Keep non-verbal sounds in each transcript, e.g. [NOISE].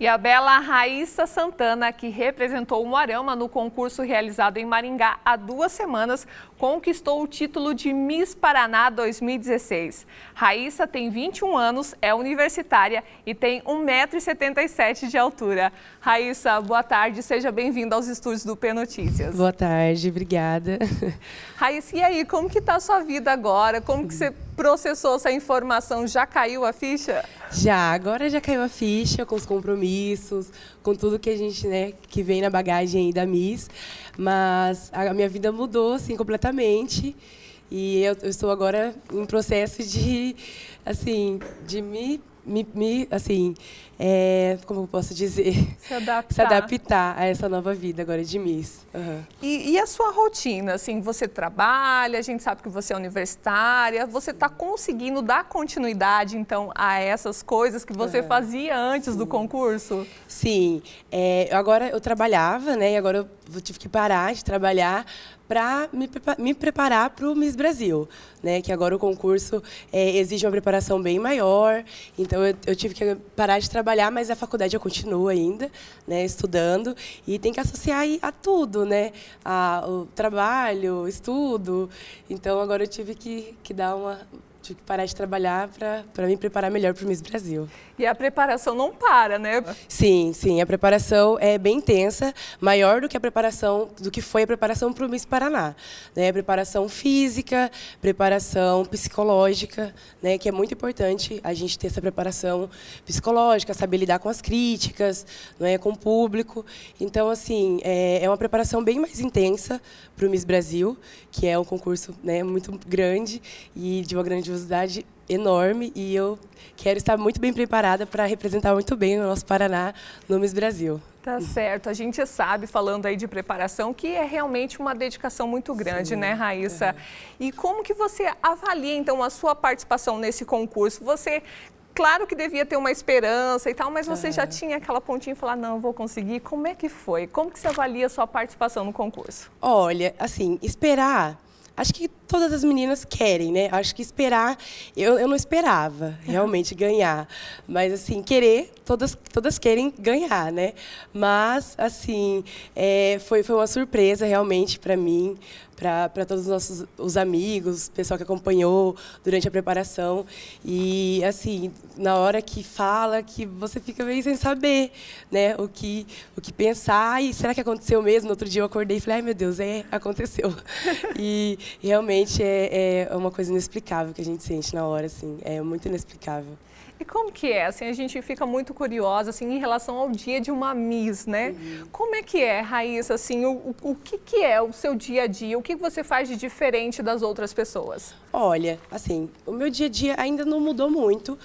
E a bela Raíssa Santana, que representou o Moarama no concurso realizado em Maringá há duas semanas, conquistou o título de Miss Paraná 2016. Raíssa tem 21 anos, é universitária e tem 1,77m de altura. Raíssa, boa tarde, seja bem-vinda aos estúdios do P Notícias. Boa tarde, obrigada. Raíssa, e aí, como que está a sua vida agora? Como que você processou essa informação? Já caiu a ficha? Já, agora já caiu a ficha com os compromissos, com tudo que a gente, né, que vem na bagagem da Miss, mas a minha vida mudou assim completamente. E eu, eu estou agora em processo de assim, de me me, me assim, é, como eu posso dizer? Se adaptar. Se adaptar a essa nova vida agora de Miss. Uhum. E, e, a sua rotina? Assim, você trabalha, a gente sabe que você é universitária, você está conseguindo dar continuidade, então, a essas coisas que você uhum. fazia antes Sim. do concurso? Sim. É, agora eu trabalhava, né? E agora eu tive que parar de trabalhar para me, me, preparar para o Miss Brasil, né? Que agora o concurso é, exige uma preparação bem maior, então eu, eu, tive que parar de trabalhar, mas a faculdade eu continuo ainda, né? Estudando e tem que associar a tudo, né? A, o trabalho, estudo, então agora eu tive que, que dar uma tive que parar de trabalhar para me preparar melhor para o Miss Brasil. E a preparação não para, né? Sim, sim. A preparação é bem intensa, maior do que a preparação, do que foi a preparação para o Miss Paraná. Né? Preparação física, preparação psicológica, né? que é muito importante a gente ter essa preparação psicológica, saber lidar com as críticas, não é? com o público. Então, assim, é, é uma preparação bem mais intensa para o Miss Brasil, que é um concurso né, muito grande e de uma grandiosidade enorme e eu quero estar muito bem preparada para representar muito bem o nosso Paraná no Miss Brasil. Tá certo. A gente sabe, falando aí de preparação, que é realmente uma dedicação muito grande, Sim. né, Raíssa? É. E como que você avalia, então, a sua participação nesse concurso? Você claro que devia ter uma esperança e tal, mas você é. já tinha aquela pontinha e falar, não, vou conseguir. Como é que foi? Como que você avalia a sua participação no concurso? Olha, assim, esperar acho que todas as meninas querem, né? Acho que esperar, eu, eu não esperava [LAUGHS] realmente ganhar, mas assim querer, todas todas querem ganhar, né? Mas assim é, foi foi uma surpresa realmente para mim, para todos os nossos os amigos, o pessoal que acompanhou durante a preparação. E, assim, na hora que fala, que você fica meio sem saber né, o, que, o que pensar. E será que aconteceu mesmo? No outro dia eu acordei e falei, ai meu Deus, é, aconteceu. [LAUGHS] e realmente é, é uma coisa inexplicável que a gente sente na hora, assim, é muito inexplicável. E como que é? Assim, a gente fica muito curiosa assim, em relação ao dia de uma Miss, né? Uhum. Como é que é, Raíssa, assim, o, o, o, que, que é o seu dia a dia? O que você faz de diferente das outras pessoas? Olha, assim, o meu dia a dia ainda não mudou muito,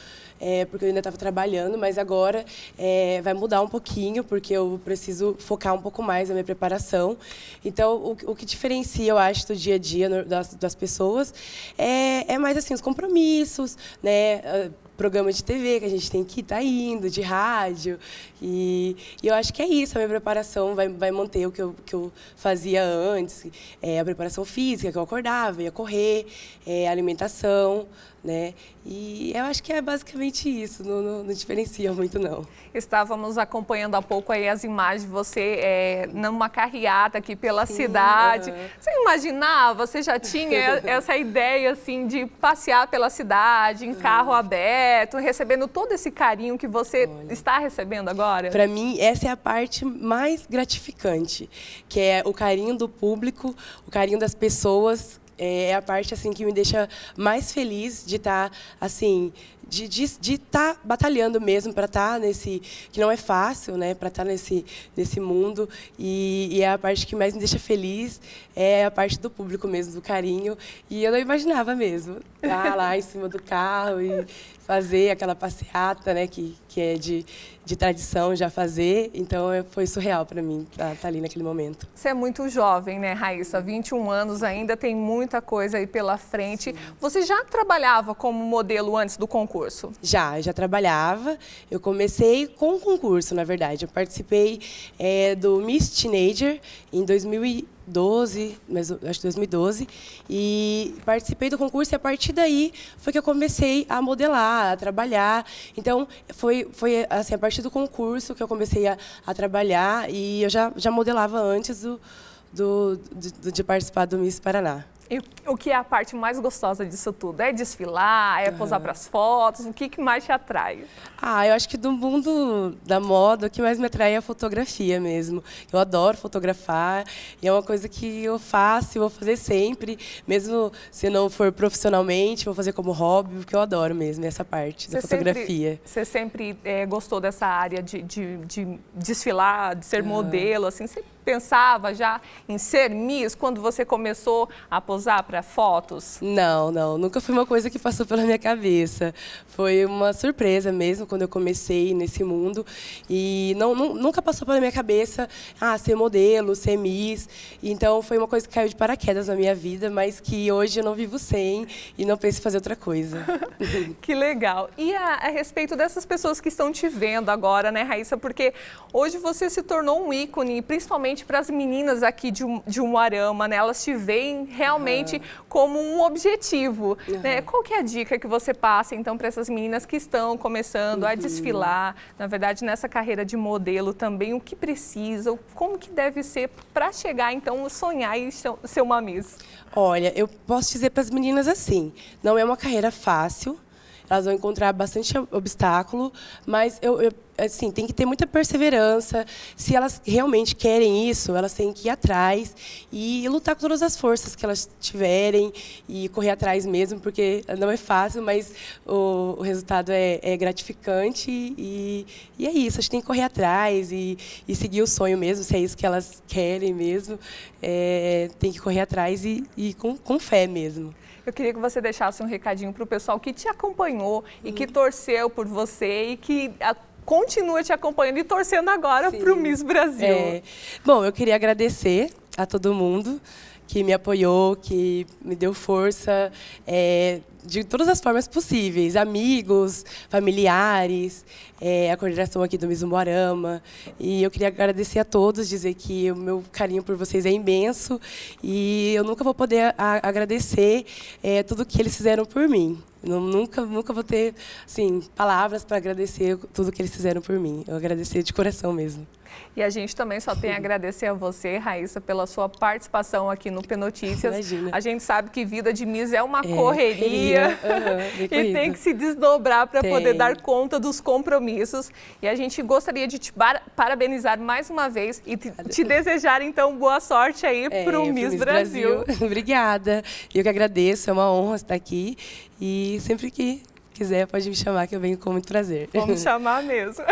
é, porque eu ainda estava trabalhando, mas agora é, vai mudar um pouquinho, porque eu preciso focar um pouco mais na minha preparação. Então, o, o que diferencia, eu acho, do dia a dia das, das pessoas é, é mais assim, os compromissos, né? Ah, programa de TV que a gente tem que estar tá indo, de rádio. E, e, eu acho que é isso, a minha preparação vai, vai manter o que eu, que eu fazia antes, é, a preparação física, que eu acordava, ia correr, é, alimentação, né? E eu acho que é basicamente isso, não, não, não, diferencia muito não. Estávamos acompanhando há pouco aí as imagens de você é, numa carreata aqui pela Sim, cidade. Você imaginava, você já tinha [LAUGHS] essa ideia assim de passear pela cidade, em carro aberto, recebendo todo esse carinho que você Olha, está recebendo agora? Para mim, essa é a parte mais gratificante, que é o carinho do público, o carinho das pessoas é, é a parte assim que me deixa mais feliz de estar tá, assim de estar de, de tá batalhando mesmo para estar tá nesse que não é fácil né para estar tá nesse nesse mundo e, e, é a parte que mais me deixa feliz é a parte do público mesmo do carinho e eu não imaginava mesmo estar [LAUGHS] lá em cima do carro e fazer aquela passeata, né, que, que é de, de tradição já fazer. Então é, foi surreal para mim estar, tá, estar ali naquele momento. Você é muito jovem, né, Raíssa? 21 anos ainda, tem muita coisa aí pela frente. Sim. Você já trabalhava como modelo antes do concurso? Já, já trabalhava. Eu comecei com o concurso, na verdade. Eu participei é, do Miss Teenager em 2012, mas acho que 2012, e participei do concurso e a partir daí foi que eu comecei a modelar, a trabalhar. Então foi foi assim a partir do concurso que eu comecei a, a trabalhar e eu já já modelava antes do do, de, de participar do Miss Paraná. E o que é a parte mais gostosa disso tudo? É desfilar, é posar uhum. para as fotos? O que, que mais te atrai? Ah, eu acho que do mundo da moda, o que mais me atrai é a fotografia mesmo. Eu adoro fotografar e é uma coisa que eu faço e vou fazer sempre, mesmo se não for profissionalmente, vou fazer como hobby, porque eu adoro mesmo essa parte você da fotografia. Sempre, você sempre é, gostou dessa área de, de, de desfilar, de ser uhum. modelo, assim? Você pensava já em ser Miss quando você começou a posar para fotos? Não, não. Nunca foi uma coisa que passou pela minha cabeça. Foi uma surpresa mesmo quando eu comecei nesse mundo. E não, não, nunca passou pela minha cabeça ah, ser modelo, ser Miss. Então foi uma coisa que caiu de paraquedas na minha vida, mas que hoje eu não vivo sem e não penso em fazer outra coisa. [LAUGHS] que legal. E a, a respeito dessas pessoas que estão te vendo agora, né, Raíssa? Porque hoje você se tornou um ícone, principalmente principalmente para as meninas aqui de, de Umuarama, né? Elas te veem realmente uhum. como um objetivo, uhum. né? Qual que é a dica que você passa, então, para essas meninas que estão começando uhum. a desfilar, na verdade, nessa carreira de modelo também, o que precisam, como que deve ser para chegar, então, sonhar e ser uma Miss? Olha, eu posso dizer para as meninas assim, não é uma carreira fácil, elas vão encontrar bastante obstáculo, mas eu, eu assim, tem que ter muita perseverança. Se elas realmente querem isso, elas têm que ir atrás e lutar com todas as forças que elas tiverem e correr atrás mesmo, porque não é fácil, mas o, o resultado é, é gratificante e, e, é isso. A gente tem que correr atrás e, e, seguir o sonho mesmo, se é isso que elas querem mesmo. É, tem que correr atrás e, e com, com fé mesmo. Eu queria que você deixasse um recadinho para o pessoal que te acompanhou e que torceu por você e que a, continua te acompanhando e torcendo agora para o Miss Brasil. É. Bom, eu queria agradecer a todo mundo que me apoiou, que me deu força é, de todas as formas possíveis, amigos, familiares, é, a coordenação aqui do Mizumboarama. E eu queria agradecer a todos, dizer que o meu carinho por vocês é imenso e eu nunca vou poder agradecer é, tudo que eles fizeram por mim. Eu nunca, nunca vou ter assim, palavras para agradecer tudo que eles fizeram por mim. Eu agradecer de coração mesmo. E a gente também só tem a agradecer a você, Raíssa, pela sua participação aqui no P-Notícias. Imagina. A gente sabe que vida de Miss é uma é, correria uhum, [LAUGHS] e tem que se desdobrar para poder dar conta dos compromissos. E a gente gostaria de te parabenizar mais uma vez e te, te desejar, então, boa sorte aí é, para o Miss, Miss Brasil. Brasil. [LAUGHS] Obrigada. Eu que agradeço, é uma honra estar aqui. E sempre que quiser, pode me chamar, que eu venho com muito prazer. Vamos [LAUGHS] chamar mesmo.